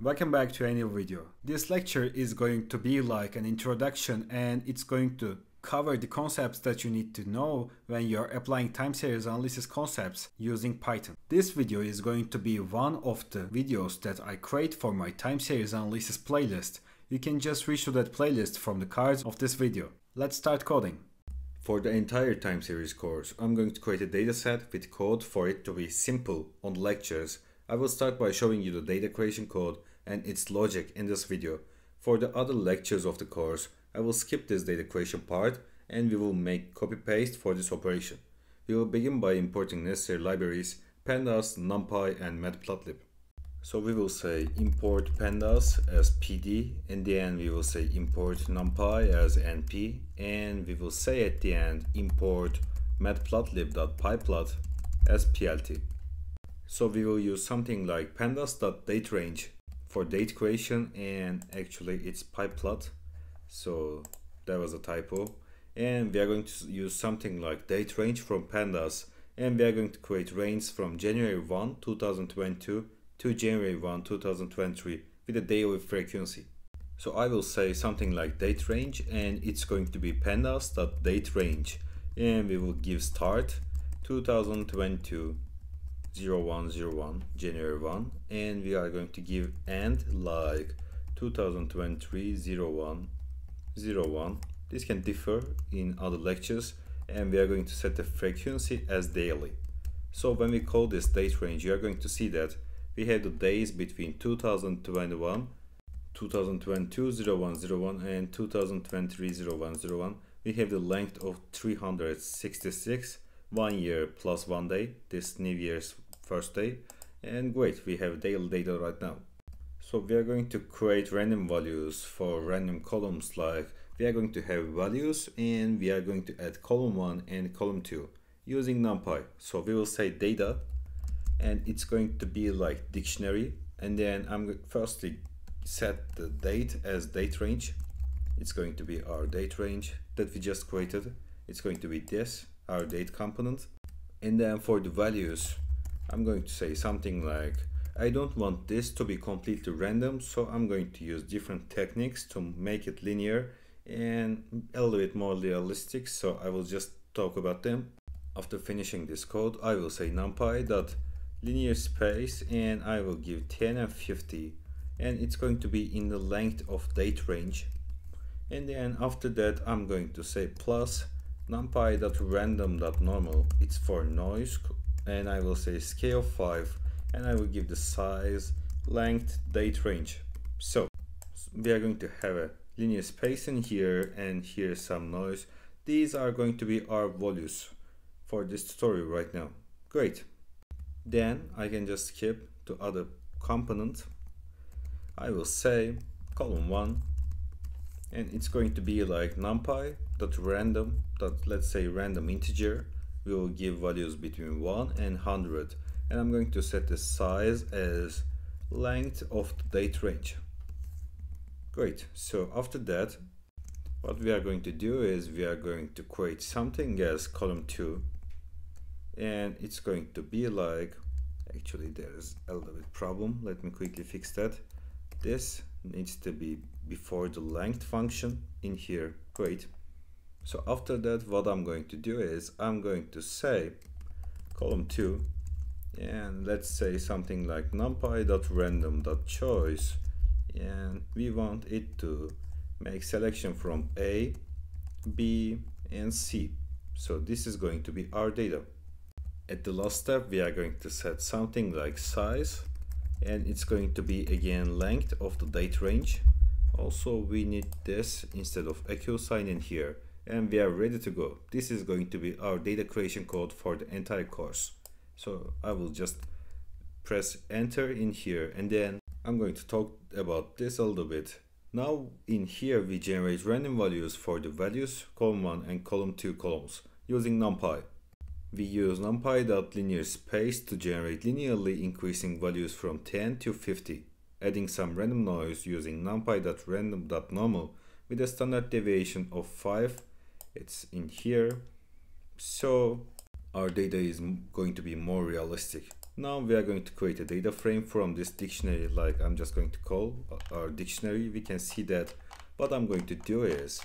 Welcome back to a new video. This lecture is going to be like an introduction and it's going to cover the concepts that you need to know when you're applying time series analysis concepts using Python. This video is going to be one of the videos that I create for my time series analysis playlist. You can just reach to that playlist from the cards of this video. Let's start coding. For the entire time series course, I'm going to create a dataset with code for it to be simple on lectures I will start by showing you the data creation code and its logic in this video. For the other lectures of the course, I will skip this data creation part and we will make copy paste for this operation. We will begin by importing necessary libraries pandas, numpy and matplotlib. So we will say import pandas as pd, in the end we will say import numpy as np, and we will say at the end import matplotlib.pyplot as plt. So we will use something like pandas.daterange for date creation and actually it's pyplot. So that was a typo. And we are going to use something like date range from pandas and we are going to create range from January 1, 2022 to January 1, 2023 with a daily frequency. So I will say something like date range and it's going to be pandas.date range and we will give start 2022 0101 January 1 and we are going to give end like 2023 01 01 this can differ in other lectures and we are going to set the frequency as daily. So when we call this date range you are going to see that we have the days between 2021 2022 0101 and 2023 0101 we have the length of 366 one year plus one day this new year's first day and great we have daily data right now. So we are going to create random values for random columns like we are going to have values and we are going to add column 1 and column 2 using numpy. So we will say data and it's going to be like dictionary and then I'm firstly set the date as date range. It's going to be our date range that we just created. It's going to be this our date component. And then for the values I'm going to say something like I don't want this to be completely random so I'm going to use different techniques to make it linear and a little bit more realistic so I will just talk about them. After finishing this code I will say numpy dot linear space and I will give 10 and 50 and it's going to be in the length of date range and then after that I'm going to say plus numpy dot random dot normal it's for noise and I will say scale 5 and I will give the size, length, date range. So we are going to have a linear space in here and here some noise. These are going to be our values for this tutorial right now. Great. Then I can just skip to other component. I will say column 1 and it's going to be like numpy dot random dot let's say random integer we will give values between 1 and 100 and I'm going to set the size as length of the date range. Great, so after that what we are going to do is we are going to create something as column 2 and it's going to be like actually there's a little bit problem. Let me quickly fix that. This needs to be before the length function in here. Great so after that, what I'm going to do is I'm going to say column 2 and let's say something like numpy.random.choice and we want it to make selection from A, B and C. So this is going to be our data. At the last step we are going to set something like size and it's going to be again length of the date range. Also we need this instead of equal sign in here and we are ready to go. This is going to be our data creation code for the entire course. So I will just press enter in here and then I'm going to talk about this a little bit. Now in here we generate random values for the values column 1 and column 2 columns using numpy. We use numpy.linear space to generate linearly increasing values from 10 to 50, adding some random noise using numpy.random.normal with a standard deviation of 5 it's in here. So our data is going to be more realistic. Now we are going to create a data frame from this dictionary like I'm just going to call our dictionary. We can see that what I'm going to do is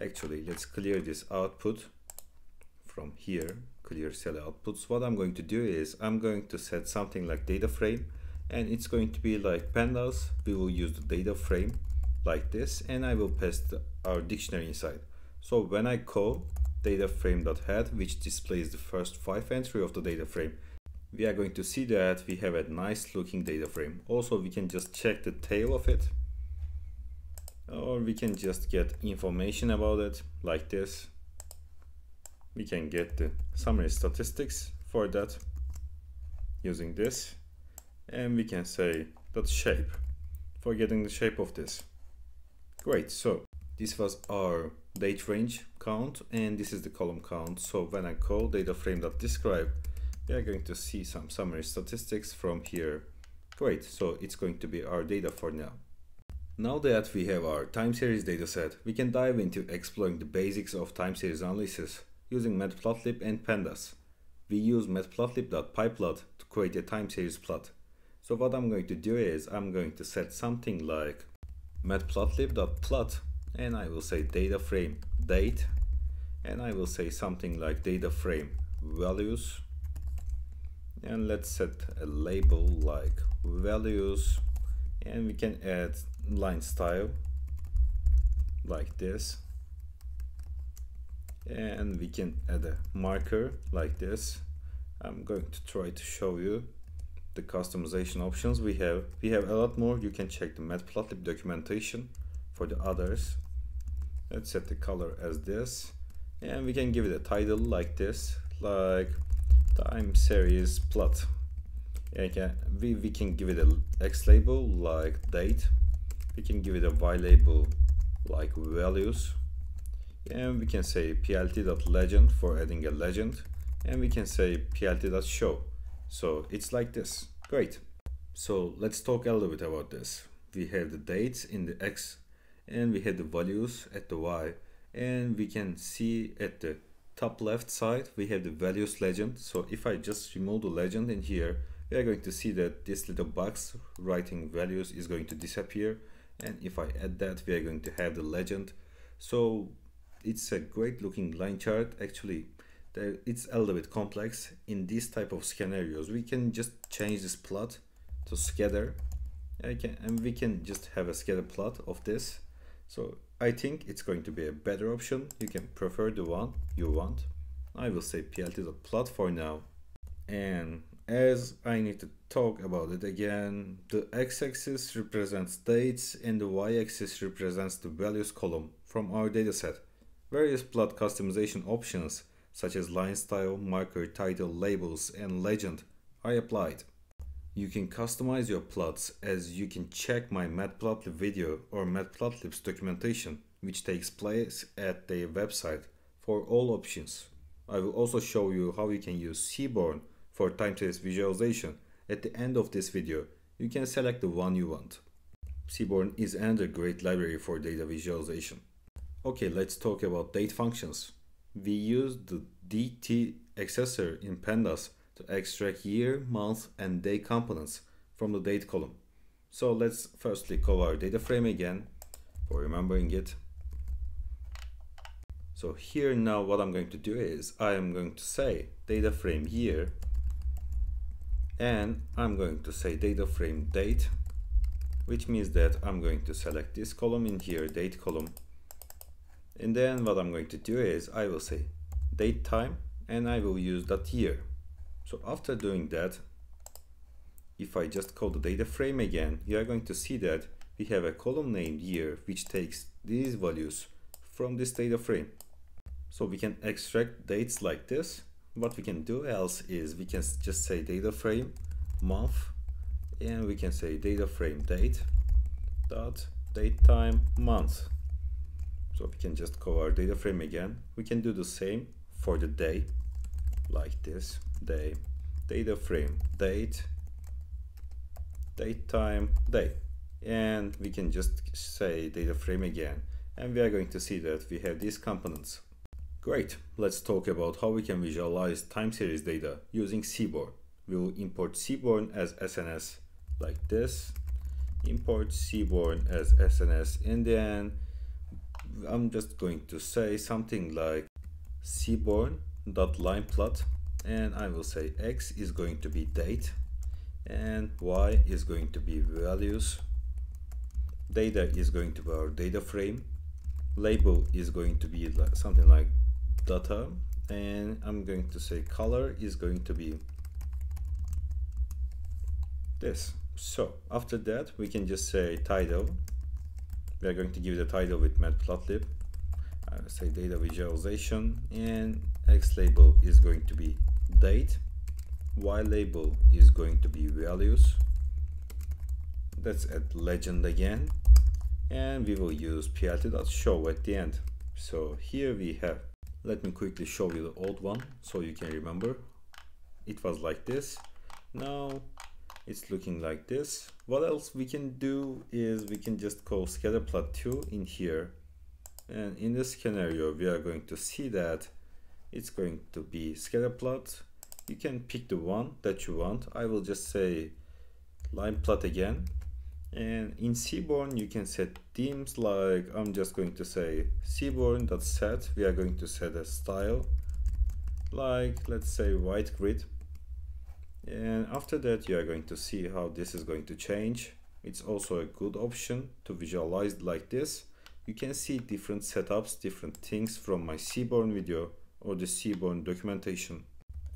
actually let's clear this output from here clear cell outputs. What I'm going to do is I'm going to set something like data frame and it's going to be like pandas. We will use the data frame like this and I will paste our dictionary inside so when I call data frame.head which displays the first five entry of the data frame we are going to see that we have a nice looking data frame also we can just check the tail of it. Or we can just get information about it like this. We can get the summary statistics for that using this. And we can say that shape. For getting the shape of this. Great so this was our date range count and this is the column count so when I call data frame.describe we are going to see some summary statistics from here great so it's going to be our data for now now that we have our time series dataset, we can dive into exploring the basics of time series analysis using matplotlib and pandas. We use matplotlib.pyplot to create a time series plot. So what I'm going to do is I'm going to set something like matplotlib.plot and I will say data frame date. And I will say something like data frame values. And let's set a label like values. And we can add line style like this. And we can add a marker like this. I'm going to try to show you the customization options we have. We have a lot more. You can check the matplotlib documentation for the others. Let's set the color as this. And we can give it a title like this like time series plot. Okay we, we can give it a x label like date. We can give it a y label like values. And we can say plt.legend for adding a legend. And we can say plt.show so it's like this. Great. So let's talk a little bit about this. We have the dates in the x and we have the values at the y and we can see at the top left side we have the values legend. So if i just remove the legend in here we are going to see that this little box writing values is going to disappear. And if I add that we are going to have the legend. So it's a great looking line chart. Actually it's a little bit complex. In these type of scenarios we can just change this plot to scatter. Can, and we can just have a scatter plot of this so I think it's going to be a better option you can prefer the one you want I will say plt.plot for now and as I need to talk about it again, the x-axis represents dates and the y-axis represents the values column from our dataset. Various plot customization options such as line style, marker, title, labels, and legend are applied. You can customize your plots as you can check my matplotlib video or matplotlib's documentation which takes place at their website for all options. I will also show you how you can use Seaborn for time series visualization at the end of this video, you can select the one you want. Seaborn is another great library for data visualization. Okay, let's talk about date functions. We use the DT accessor in pandas to extract year, month, and day components from the date column. So let's firstly call our data frame again for remembering it. So here now what I'm going to do is I am going to say data frame year and I'm going to say data frame date which means that I'm going to select this column in here date column and then what I'm going to do is I will say date time and I will use that year so after doing that if I just call the data frame again you are going to see that we have a column named year which takes these values from this data frame. So we can extract dates like this. What we can do else is we can just say data frame month and we can say data frame date dot date time month. So we can just call our data frame again. We can do the same for the day like this day data frame date date time day. And we can just say data frame again. And we are going to see that we have these components. Great, let's talk about how we can visualize time series data using Seaborn. we will import Seaborn as SNS like this. Import Seaborn as SNS and then I'm just going to say something like Seaborn dot line plot and I will say X is going to be date and Y is going to be values. Data is going to be our data frame. Label is going to be something like data and I'm going to say color is going to be this. So after that, we can just say title. We are going to give the title with matplotlib. I say data visualization and X label is going to be date. Y label is going to be values. Let's add legend again. And we will use plt.show at the end. So here we have, let me quickly show you the old one so you can remember. It was like this. Now it's looking like this. What else we can do is we can just call scatterplot2 in here. And in this scenario, we are going to see that it's going to be scatterplot. You can pick the one that you want. I will just say line plot again. And in Seaborn, you can set themes like I'm just going to say Seaborn.set. We are going to set a style like let's say white grid and after that you are going to see how this is going to change it's also a good option to visualize like this you can see different setups different things from my seaborn video or the seaborn documentation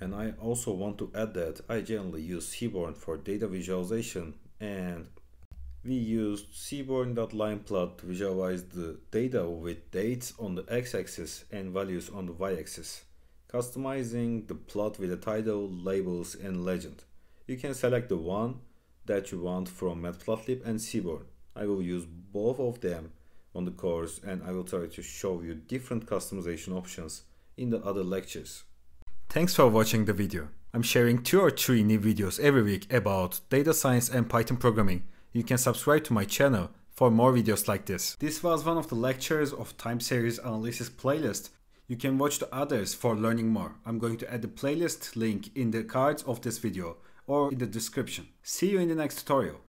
and i also want to add that i generally use seaborn for data visualization and we used seaborn.lineplot to visualize the data with dates on the x-axis and values on the y-axis Customizing the plot with a title, labels, and legend. You can select the one that you want from Matplotlib and Seaborn. I will use both of them on the course and I will try to show you different customization options in the other lectures. Thanks for watching the video. I'm sharing two or three new videos every week about data science and Python programming. You can subscribe to my channel for more videos like this. This was one of the lectures of time series analysis playlist you can watch the others for learning more. I'm going to add the playlist link in the cards of this video or in the description. See you in the next tutorial.